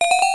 you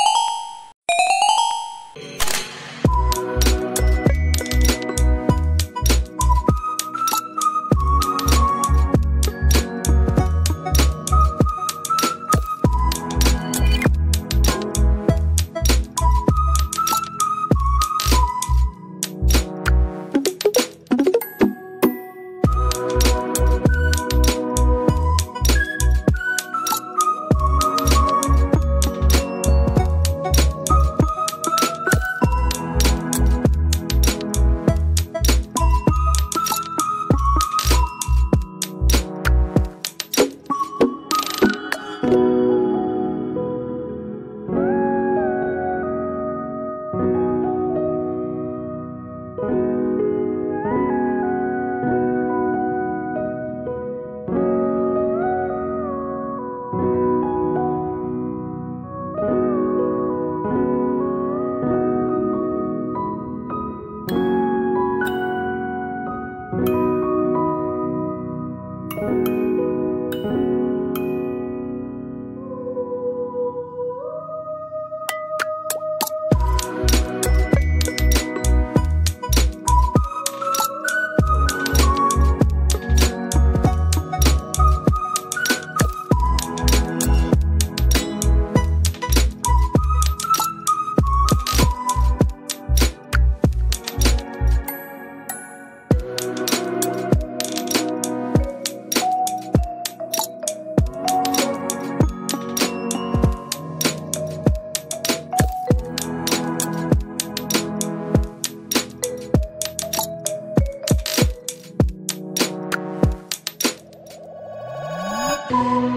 you